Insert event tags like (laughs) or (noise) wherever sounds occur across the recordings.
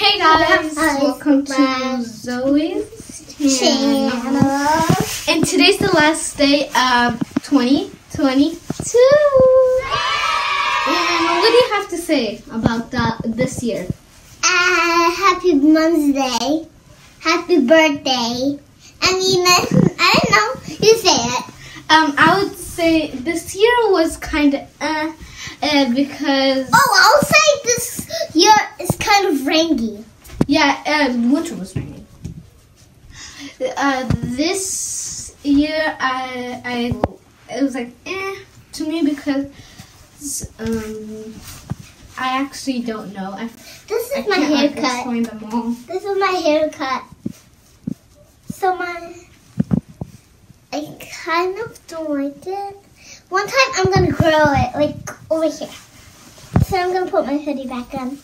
Hey guys, welcome to Zoe's channel. And today's the last day of 2022. And what do you have to say about that this year? Uh, happy Mother's Day. Happy birthday. I mean, I, I don't know. You say it. Um, I would say this year was kind of uh, uh, because Oh, I'll say this year is kind of rainy. yeah, uh, winter was rainy. Uh, this year I I it was like eh to me because um I actually don't know. I, This I is my can't like, haircut. explain. This is my haircut. So my, I kind of don't like it. One time I'm gonna grow it like over here. So I'm gonna put my hoodie back on.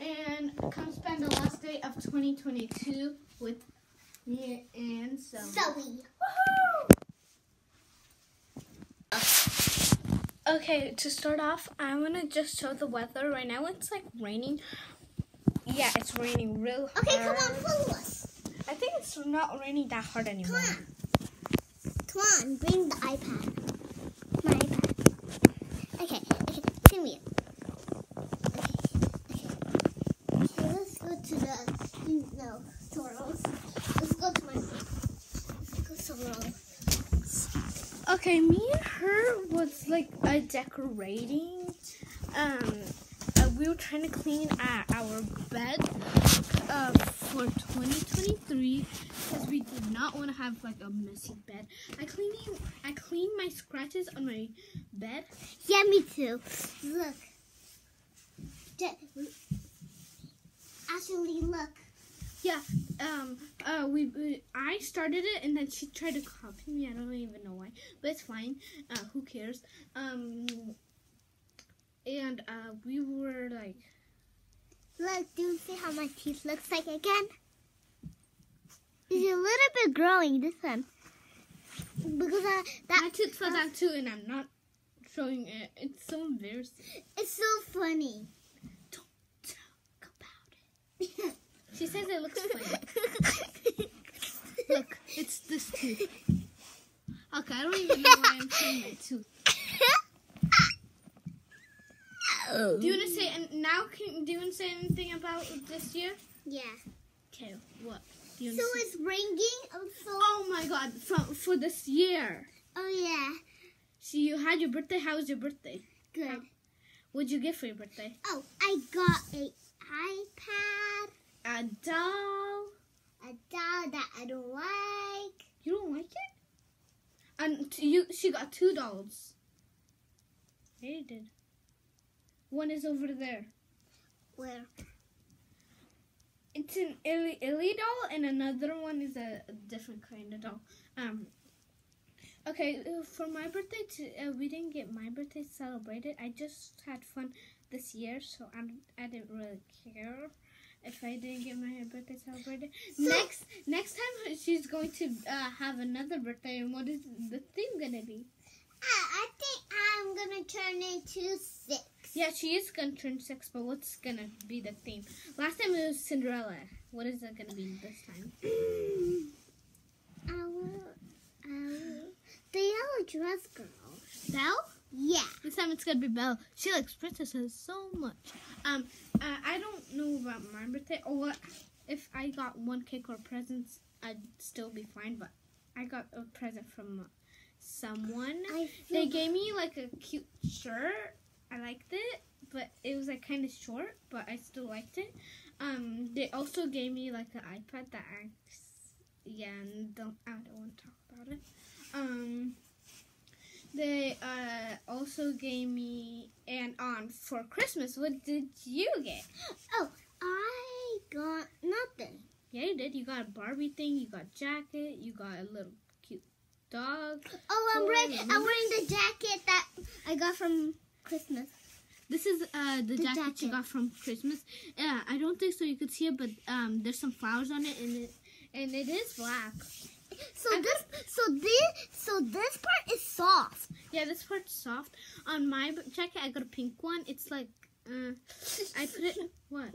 And come spend the last day of 2022 with me and Zoe. Zoe. Okay, to start off, I'm gonna just show the weather. Right now, it's like raining. Yeah, it's raining real hard. Okay, come on, follow us. It's not raining that hard anymore. Come on. Come on, bring the iPad. My iPad. Okay, okay, come here. Okay, okay. Okay, let's go to the, no, somewhere else. Let's go to my. Let's go somewhere else. Okay, me and her was like uh, decorating. Um, we were trying to clean uh, our bed uh, for 2023 because we did not want to have like a messy bed. I cleaning, I cleaned my scratches on my bed. Yeah, me too. Look. Actually, look. Yeah, um, uh, we, we, I started it and then she tried to copy me. I don't even know why, but it's fine. Uh, who cares? Um, and uh, we were like. Look, do you see how my teeth looks like again? It's a little bit growing this time. Because I, that My tooth fell uh, down too, and I'm not showing it. It's so embarrassing. it's so funny. Don't talk about it. She says it looks funny. (laughs) Look, it's this tooth. Okay, I don't even know why I'm showing my tooth. Oh. Do you want to say and now? Can do you want to say anything about this year? yeah. Okay, what? Do you So say- it's ringing. Also, oh my God! From for this year. oh yeah, So you had your birthday. How was your birthday? good. What'd you get for your birthday? Oh, I got a iPad, A doll. a doll that I don't like. You don't like it? And you, she got two dolls. Yeah, you did. One is over there. Where? It's an illy, illy doll, and another one is a, a different kind of doll. Um. Okay, uh, for my birthday, t- uh, we didn't get my birthday celebrated. I just had fun this year, so I, I didn't really care if I didn't get my birthday celebrated. next next time, she's going to uh, have another birthday, and what is the theme gonna be? I, I think I'm gonna turn into six. Yeah, she is gonna turn six, but what's gonna be the theme? Last time it was Cinderella. What is it gonna be this time? I will, I will. The yellow dress girl. Belle? Yeah. This time it's gonna be Belle. She likes princesses so much. Um, uh, I don't know about my birthday or what. If I got one cake or presents, I'd still be fine. But I got a present from someone. They gave me like a cute shirt. I liked it, but it was like kind of short, but I still liked it. Um, they also gave me like an iPad that I, yeah, and don't I don't want to talk about it. Um, they uh also gave me and on for Christmas. What did you get? Oh, I got nothing. Yeah, you did. You got a Barbie thing. You got jacket. You got a little cute dog. Oh, I'm wearing, I'm wearing the jacket that I got from Christmas. This is uh the, The jacket, you jacket. got from Christmas. Yeah, I don't think so. You could see it, but um, there's some flowers on it, and it and it is black. So this, so this, so this part is soft. Yeah, this part's soft. On my jacket, I got a pink one. It's like, uh, I put it. What? (laughs)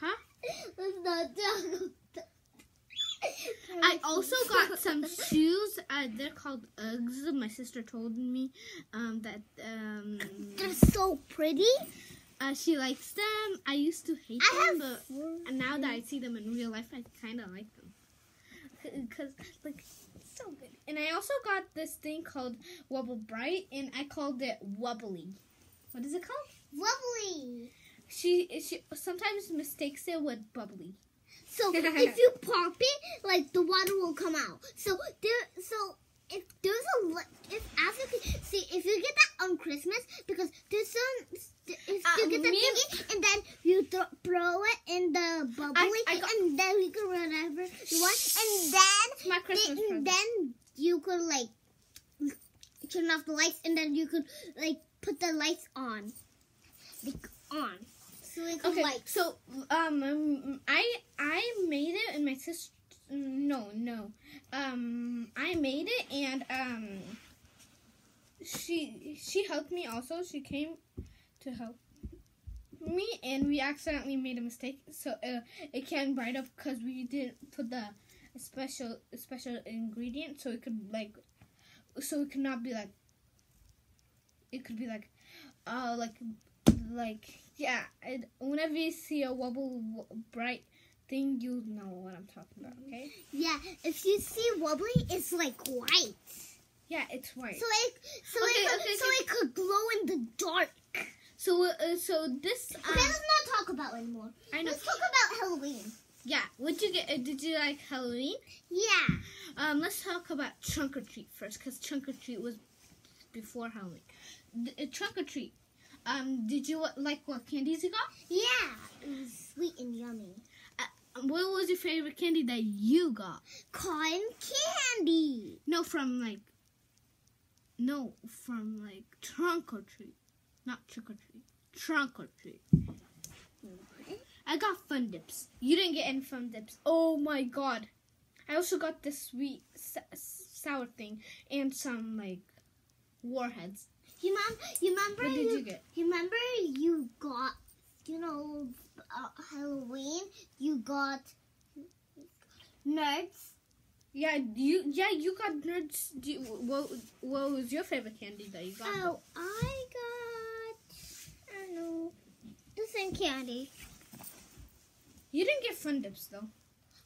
Huh? That's not how. I also (laughs) got some shoes. Uh, they're called Uggs. My sister told me um, that um, They're so pretty. uh, she likes them. I used to hate I them, but and now that I see them in real life, I kind of like them. (laughs) Cause like so good. And I also got this thing called Wobble Bright, and I called it Wobbly. What is it called? Lovely. She she sometimes mistakes it with bubbly. So (laughs) if you pop it, like the water will come out. So there, so if there's a if after see if you get that on Christmas because there's some if Uh, you get that me and- thingy and then you th- throw it in the bubbly I got- and then you can whatever you want and then my Christmas then, present. then you could like turn off the lights and then you could like put the lights on like on so Okay, like so um, I I made it, and my sister. No, no. Um, I made it, and um, she she helped me also. She came to help me, and we accidentally made a mistake, so uh, it can't bright up because we didn't put the special special ingredient, so it could like, so it could not be like. It could be like, uh, like, like yeah. And whenever you see a wobble w- bright thing, you know what I'm talking about. Okay. Yeah, if you see wobbly, it's like white. Yeah, it's white. So it, so Okay, it, could, okay, so okay. it could glow in the dark. So, uh, so this. Okay, Um, let's not talk about anymore. I know. Let's talk about Halloween. Yeah. Would you get? Uh, did you like Halloween? Yeah. Um, let's talk about trunk or treat first, because trunk or treat was before Halloween. D- uh, trunk or treat. Um, did you uh, like what candies you got? Yeah. It was sweet and yummy. Um, What was your favorite candy that you got? Cotton candy. No, from like. No, from like trunk or treat, not trick or treat. Trunk or treat. I got fun dips. You didn't get any fun dips. Oh my god. I also got this sweet sour thing and some like warheads. You you remember What did you get? You remember you got, you know, uh, Halloween. You got nerds. Yeah, you yeah you got nerds. You, what what was your favorite candy that you got? Oh, I got. I don't know. The same candy, You didn't get fun dips though.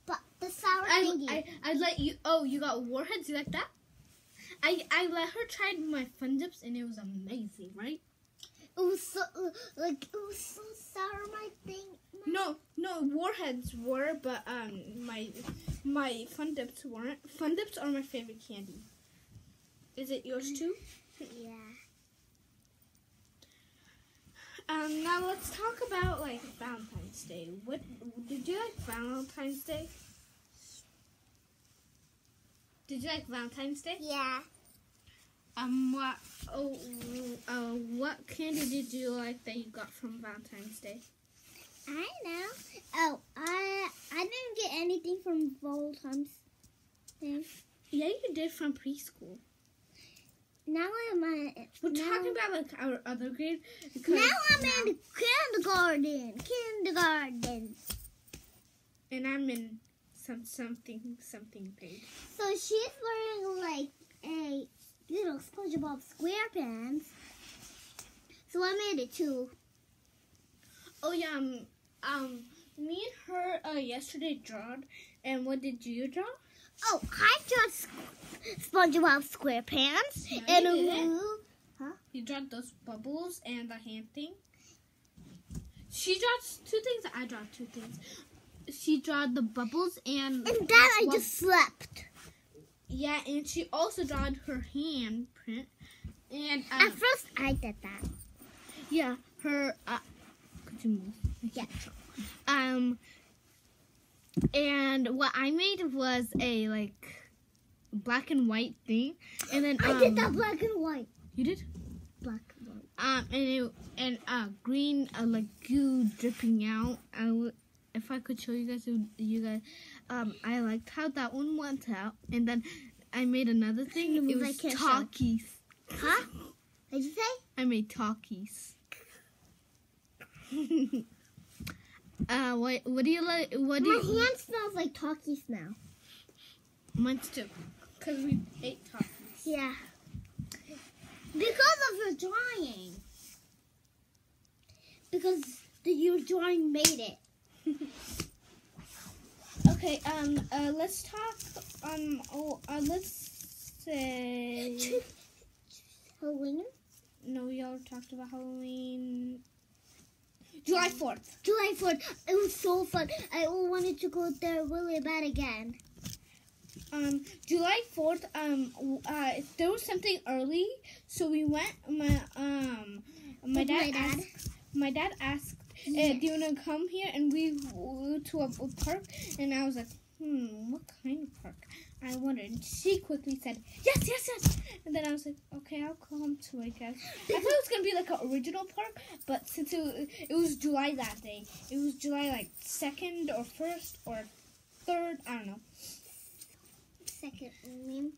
but the sour I, thingy. I I let you. Oh, you got warheads. You like that? I I let her try my fun dips and it was amazing, right? It was so like it was so sour. My thing. my- No, no warheads were, but um my my fun dips weren't. Fun dips are my favorite candy. Is it yours too? (laughs) Yeah. Um, now let's talk about like Valentine's Day. What did you like Valentine's Day? Did you like Valentine's Day? Yeah. Um, what? Oh, uh, what candy did you like that you got from Valentine's Day? I know. Oh, I I didn't get anything from Valentine's Day. Yeah, you did from preschool. Now I'm at. We're now, talking about like our other grade. Because Now I'm in kindergarten. Kindergarten. and I'm in some something something grade. So she's wearing like a little SpongeBob SquarePants. So I made it too. Oh yeah, um, um, me and her uh, yesterday drawed, and what did you draw? Oh, I just SpongeBob SquarePants No, and you didn't. blue. You drew those bubbles and the hand thing. She draws two things. I draw two things. She drew the bubbles and And that I just slept. yeah, and she also drawed her hand print. And At um, first, I did that. yeah, her. Uh, could you move? Yeah. Um, and what I made was a like black and white thing, and then I um, did that black and white. You did. Black and white. Um, and it, and uh, green uh, like goo dripping out. I if I could show you guys, you guys, um, I liked how that one went out, and then I made another thing. It was show. Takis. Huh? What'd you say? I made Takis. (laughs) uh, what what do you like? What do My you? hand smells like Takis now. Mine's too, cause we ate Takis. Yeah. Because of your drawing. Because the, your drawing made it. Okay, um, uh, let's talk. Um, oh, uh, let's say. Halloween? No, we all talked about Halloween. July Fourth. July 4th. It was so fun. I wanted to go there really bad again. Um, July Fourth. Um, uh, there was something early, so we went. My um, my dad, my dad? asked. My dad asked, uh, "Do you want to come here?" And we went to a, a park, and I was like, "Hmm, what kind of park?" I wondered. And she quickly said, "Yes, yes, yes." And then I was like, "Okay, I'll come to it, guys." I thought it was gonna be like an original park, but since it, it was July that day, it was July like second or first or third. I don't know. Second, I mean.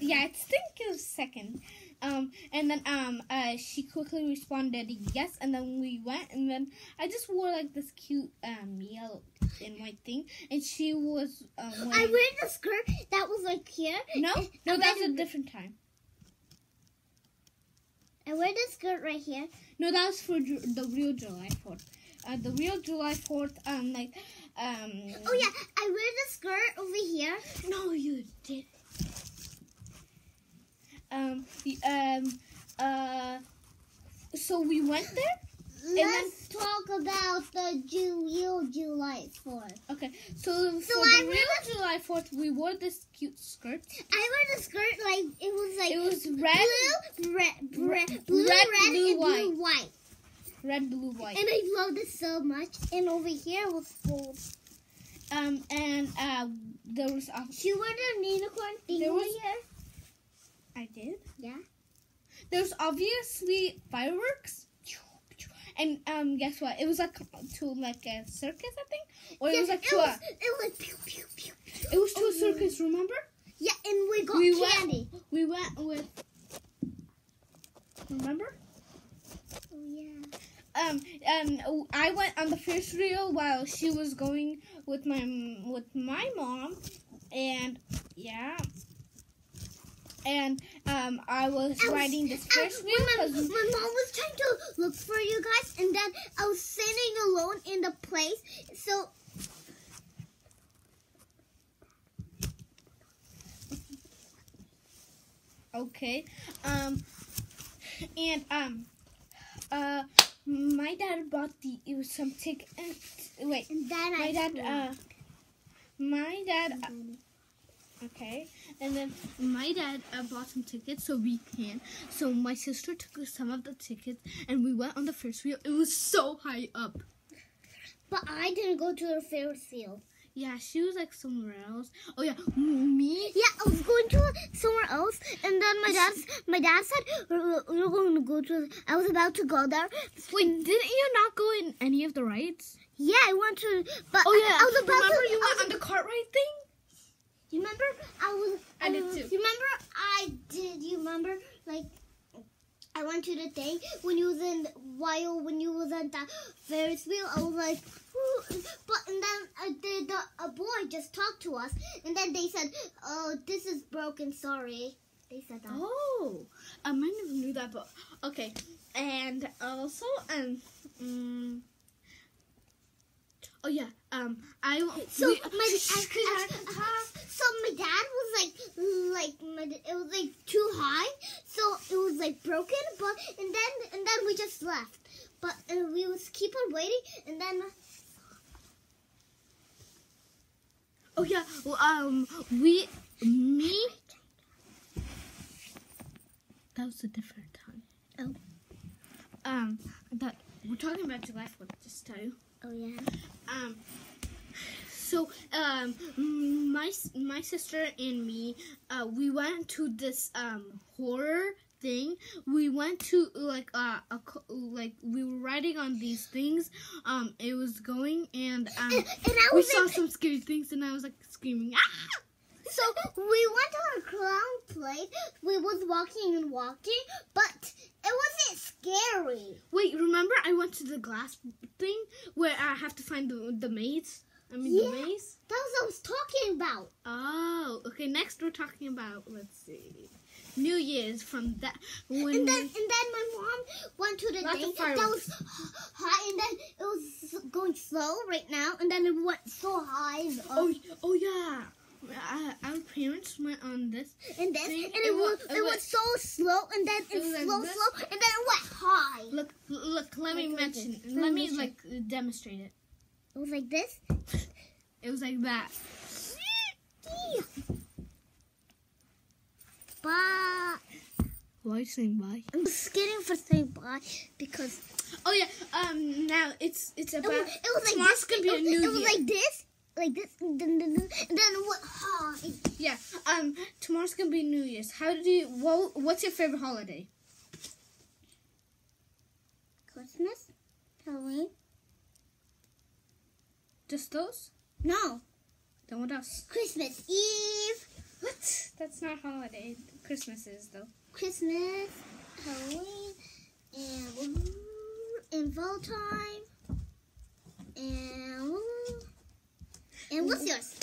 Yeah, I think it was second. Um, and then um, uh, she quickly responded yes, and then we went, and then I just wore like this cute um yellow and white thing, and she was um, (gasps) I wearing. wear the skirt that was like here. no, no, and that was a different time. I wear the skirt right here. No, that was for Ju- the real July Fourth. Uh, the real July Fourth, um, like, um. Oh yeah, I wear the skirt over here. No, you did. Um, y- um, uh. So we went there. Let's talk about the Ju- real July 4th. Okay, so, So for I the real July Fourth, we wore this cute skirt. I wore the skirt like it was like It was red, blue, red, blue, Red- red, blue, red, blue, and white. blue, white. red, blue, white. And I love this so much. And over here was gold. Um, and uh, there was a, She wore the unicorn thing There over was- here. I did. Yeah. There's obviously fireworks. And um, guess what? It was like to like a circus, I think, or it was like it to was, a it was pew pew pew. pew. it was to Oh, a circus. Remember? Yeah, and we got We went- candy. We went with. Remember? Oh yeah. Um, um, I went on the Ferris wheel while she was going with my with my mom, and yeah, and um, I was I was- riding this Ferris wheel my, my mom was trying to look for you guys, and then I was sitting alone in the place. So okay, um, and um, uh, my dad bought the it was some ticket. Wait, and then my I dad uh, my dad Okay, and then my dad uh, bought some tickets so we can. So my sister took some of the tickets, and we went on the first wheel. It was so high up. but I didn't go to the Ferris wheel. Yeah, she was like somewhere else. Oh yeah, me. Yeah, I was going to somewhere else, and then my dad, my dad said we we're, we we're going to go to. I was about to go there. Wait, didn't you not go in any of the rides? Yeah, I went to, but Oh yeah, I was about remember to. you went was- on the cart ride thing? You remember? I was. I did was- too. You remember? I did. You remember? Like, I went to the thing when you was in while when you was on that Ferris wheel. I was like, "Ooh," but and then uh, the, the a boy just talked to us, and then they said, "Oh, this is broken. Sorry." They said that. Oh, um, I never knew that, but okay. And also, um, mm, oh yeah, um, I So we- my (laughs) I, I, uh, so my dad was like like my, it was like too high, so it was like broken. But and then and then we just left. But uh, we was keep on waiting, and then Oh yeah, well, um, we, me. That was a different time. Oh. Um, but we're talking about July Fourth. Just to tell you. oh yeah, Um. So, um, my my sister and me, uh, we went to this um horror thing. We went to like uh, a like we were riding on these things. Um, it was going and um, (coughs) And, we saw like, some scary things, and I was like screaming. Ah! so we went on a clown place. We was walking and walking, but it wasn't scary. Wait, remember I went to the glass thing where I have to find the the maze. I mean Yeah. the maze. That was what I was talking about. Oh, okay. Next, we're talking about let's see, New Year's from that when And then, and then my mom went to the thing that was (gasps) high, and then it was going slow right now, and then it went so high. Oh oh yeah, uh, our parents went on this. and then and it it, wa- was it it wa- was so slow, and then It it, was slow, slow, and then it went high. Look look. Let me Like like mention. Let me like demonstrate it. It was like this. It was like that. Bye. Why are you saying bye? I'm scared for saying bye because Oh yeah. Um. Now it's it's it about. was, it was like tomorrow's this. gonna be it, a new it was year. like this, like this, and then, and then and then it went high. Yeah. Um. Tomorrow's gonna be New Year's. How do you? What, what's your favorite holiday? Christmas, Halloween. Just those? No, Then what else? Christmas Eve. What? That's not holiday. Christmas is though. Christmas, Halloween, and and Valentine, and and what's yours?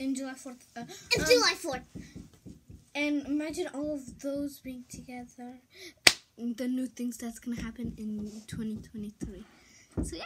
In July Fourth. Uh, And um, July Fourth. And imagine all of those being together. The new things that's gonna happen in 2023. So yeah.